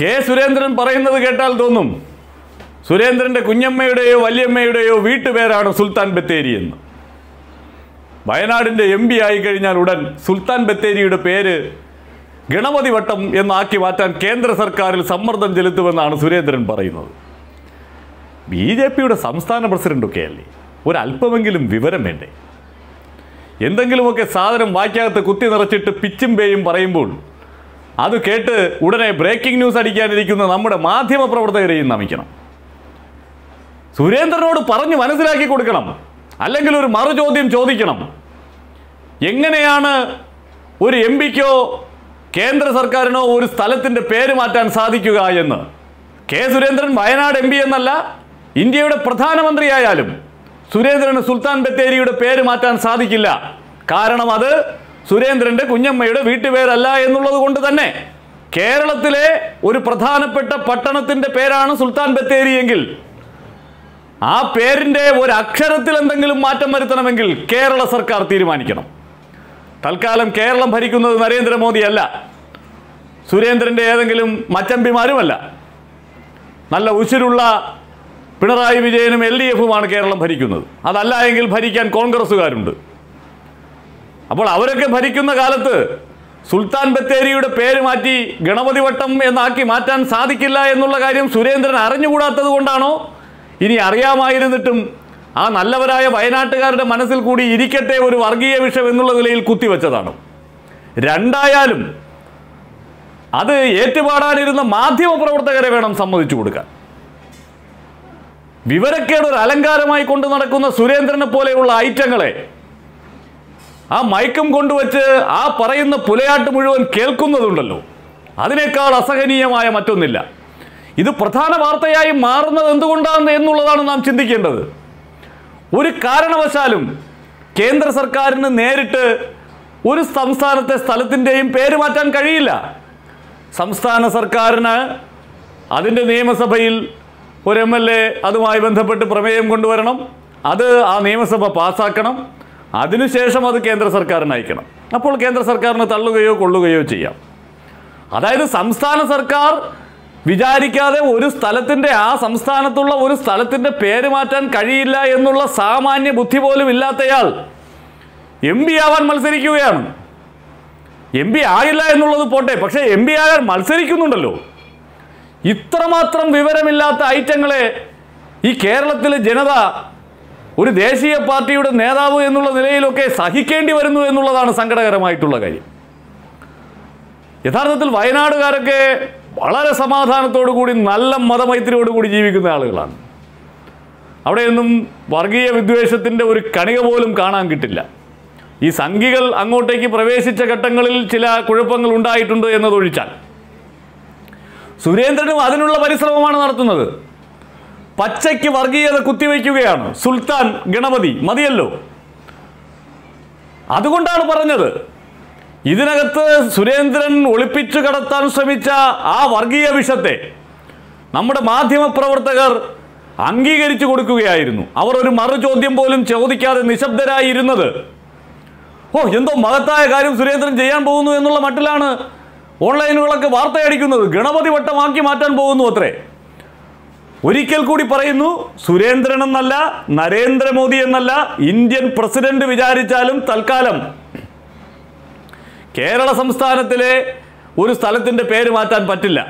K Surendran പറയുന്നത് കേട്ടാൽ തോന്നും. സുരേന്ദ്രന്റെ കുഞ്ഞമ്മയുടെയോ വല്യമ്മയുടെയോ വീട്ടുപേരാണ് സുൽത്താൻ ബത്തേരി എന്ന്. വയനാടിന്റെ എം പി ആയിക്കഴിഞ്ഞാൽ ഉടൻ സുൽത്താൻ ബത്തേരിയുടെ പേര് ഗണപതി വട്ടം എന്നാക്കി മാറ്റാൻ കേന്ദ്ര സർക്കാരിൽ സമ്മർദ്ദം ചെലുത്തുമെന്നാണ് സുരേന്ദ്രൻ പറയുന്നത്. ബി ജെ പിയുടെ സംസ്ഥാന പ്രസിഡന്റൊക്കെ അല്ലേ? ഒരല്പമെങ്കിലും വിവരം വേണ്ടേ? എന്തെങ്കിലുമൊക്കെ സാധനം വായ്ക്കകത്ത് കുത്തി നിറച്ചിട്ട് പിച്ചും പേയും പറയുമ്പോൾ അത് കേട്ട് ഉടനെ ബ്രേക്കിംഗ് ന്യൂസ് അടിക്കാനിരിക്കുന്ന നമ്മുടെ മാധ്യമ പ്രവർത്തകരെയും നമിക്കണം. സുരേന്ദ്രനോട് പറഞ്ഞ് മനസ്സിലാക്കി കൊടുക്കണം. അല്ലെങ്കിൽ ഒരു മറുചോദ്യം ചോദിക്കണം. എങ്ങനെയാണ് ഒരു എം പിക്കോ കേന്ദ്ര സർക്കാരിനോ ഒരു സ്ഥലത്തിന്റെ പേര് മാറ്റാൻ സാധിക്കുക എന്ന്? കെ സുരേന്ദ്രൻ വയനാട് എം എന്നല്ല ഇന്ത്യയുടെ പ്രധാനമന്ത്രിയായാലും സുരേന്ദ്രന് സുൽത്താൻ ബത്തേരിയുടെ പേര് മാറ്റാൻ സാധിക്കില്ല. കാരണം അത് സുരേന്ദ്രന്റെ കുഞ്ഞമ്മയുടെ വീട്ടുപേരല്ല എന്നുള്ളത് കൊണ്ട് തന്നെ കേരളത്തിലെ ഒരു പ്രധാനപ്പെട്ട പട്ടണത്തിന്റെ പേരാണ് സുൽത്താൻ ബത്തേരി എങ്കിൽ ആ പേരിന്റെ ഒരു അക്ഷരത്തിൽ എന്തെങ്കിലും മാറ്റം വരുത്തണമെങ്കിൽ കേരള സർക്കാർ തീരുമാനിക്കണം. തൽക്കാലം കേരളം ഭരിക്കുന്നത് നരേന്ദ്രമോദിയല്ല സുരേന്ദ്രന്റെ ഏതെങ്കിലും മച്ചമ്പിമാരുമല്ല. നല്ല ഉശിരുള്ള പിണറായി വിജയനും എൽ ഡി എഫുമാണ് കേരളം ഭരിക്കുന്നത്. അതല്ല എങ്കിൽ ഭരിക്കാൻ കോൺഗ്രസ്സുകാരുണ്ട്. അപ്പോൾ അവരൊക്കെ ഭരിക്കുന്ന കാലത്ത് സുൽത്താൻ ബത്തേരിയുടെ പേര് മാറ്റി ഗണപതി വട്ടം എന്നാക്കി മാറ്റാൻ സാധിക്കില്ല എന്നുള്ള കാര്യം സുരേന്ദ്രൻ അറിഞ്ഞുകൂടാത്തത് കൊണ്ടാണോ? ഇനി അറിയാമായിരുന്നിട്ടും ആ നല്ലവരായ വയനാട്ടുകാരുടെ മനസ്സിൽ കൂടി ഇരിക്കട്ടെ ഒരു വർഗീയ വിഷം എന്നുള്ള നിലയിൽ കുത്തിവെച്ചതാണ്. രണ്ടായാലും അത് ഏറ്റുപാടാനിരുന്ന മാധ്യമ പ്രവർത്തകരെ വേണം സമ്മതിച്ചു കൊടുക്കാൻ. വിവരക്കേട് ഒരു അലങ്കാരമായി കൊണ്ട് നടക്കുന്ന സുരേന്ദ്രനെ പോലെയുള്ള ഐറ്റങ്ങളെ ആ മയക്കം കൊണ്ടുവച്ച് ആ പറയുന്ന പുലയാട്ട് മുഴുവൻ കേൾക്കുന്നതുണ്ടല്ലോ. അതിനേക്കാൾ അസഹനീയമായ മറ്റൊന്നില്ല. ഇത് പ്രധാന വാർത്തയായി മാറുന്നത് എന്തുകൊണ്ടാണ് എന്നുള്ളതാണ് നാം ചിന്തിക്കേണ്ടത്. ഒരു കാരണവശാലും കേന്ദ്ര സർക്കാരിന് നേരിട്ട് ഒരു സംസ്ഥാനത്തെ സ്ഥലത്തിന്റെയും പേര് മാറ്റാൻ കഴിയില്ല. സംസ്ഥാന സർക്കാരിന് അതിന്റെ നിയമസഭയിൽ ഒരു എം എൽ എ അതുമായി ബന്ധപ്പെട്ട് പ്രമേയം കൊണ്ടുവരണം. അത് ആ നിയമസഭ പാസ്സാക്കണം അതിനുശേഷം അത് കേന്ദ്ര സർക്കാരിന് അയക്കണം. അപ്പോൾ കേന്ദ്ര സർക്കാരിന് തള്ളുകയോ കൊള്ളുകയോ ചെയ്യാം. അതായത് സംസ്ഥാന സർക്കാർ വിചാരിക്കാതെ ഒരു സ്ഥലത്തിന്റെ ആ സംസ്ഥാനത്തുള്ള ഒരു സ്ഥലത്തിന്റെ പേര് മാറ്റാൻ കഴിയില്ല എന്നുള്ള സാമാന്യ ബുദ്ധി പോലും ഇല്ലാത്തയാൾ എം പി ആവാൻ മത്സരിക്കുകയാണ്. എം പി ആകില്ല എന്നുള്ളത് പോട്ടെ പക്ഷേ എം പി ആകാൻ മത്സരിക്കുന്നുണ്ടല്ലോ. ഇത്രമാത്രം വിവരമില്ലാത്ത ഐറ്റങ്ങളെ ഈ കേരളത്തിലെ ജനത ഒരു ദേശീയ പാർട്ടിയുടെ നേതാവ് എന്നുള്ള നിലയിലൊക്കെ സഹിക്കേണ്ടി വരുന്നു എന്നുള്ളതാണ് സങ്കടകരമായിട്ടുള്ള കാര്യം. യഥാർത്ഥത്തിൽ വയനാടുകാരൊക്കെ വളരെ സമാധാനത്തോടു കൂടി നല്ല മതമൈത്രിയോട് കൂടി ജീവിക്കുന്ന ആളുകളാണ്. അവിടെയൊന്നും വർഗീയ വിദ്വേഷത്തിന്റെ ഒരു കണിക പോലും കാണാൻ കിട്ടില്ല. ഈ സംഘികൾ അങ്ങോട്ടേക്ക് പ്രവേശിച്ച ഘട്ടങ്ങളിൽ ചില കുഴപ്പങ്ങൾ ഉണ്ടായിട്ടുണ്ട് എന്നതൊഴിച്ചാൽ. സുരേന്ദ്രനും അതിനുള്ള പരിശ്രമമാണ് നടത്തുന്നത്. പച്ചയ്ക്ക് വർഗീയത കുത്തിവെക്കുകയാണ്. സുൽത്താൻ ഗണപതി മതിയല്ലോ. അതുകൊണ്ടാണ് പറഞ്ഞത് ഇതിനകത്ത് സുരേന്ദ്രൻ ഒളിപ്പിച്ചു കടത്താൻ ശ്രമിച്ച ആ വർഗീയ വിഷത്തെ നമ്മുടെ മാധ്യമപ്രവർത്തകർ അംഗീകരിച്ചു കൊടുക്കുകയായിരുന്നു. അവർ ഒരു മറു ചോദ്യം പോലും ചോദിക്കാതെ നിശബ്ദരായി ഇരുന്നത് ഓ എന്തോ മഹത്തായ കാര്യം സുരേന്ദ്രൻ ചെയ്യാൻ പോകുന്നു എന്നുള്ള മട്ടിലാണ് ഓൺലൈനുകളൊക്കെ വാർത്തയടിക്കുന്നത്. ഗണപതി വട്ടമാക്കി മാറ്റാൻ പോകുന്നു അത്രേ. ഒരിക്കൽ കൂടി പറയുന്നു സുരേന്ദ്രൻ എന്നല്ല നരേന്ദ്രമോദി എന്നല്ല ഇന്ത്യൻ പ്രസിഡന്റ് വിചാരിച്ചാലും തൽക്കാലം. കേരള സംസ്ഥാനത്തിലെ ഒരു സ്ഥലത്തിന്റെ പേര് മാറ്റാൻ പറ്റില്ല.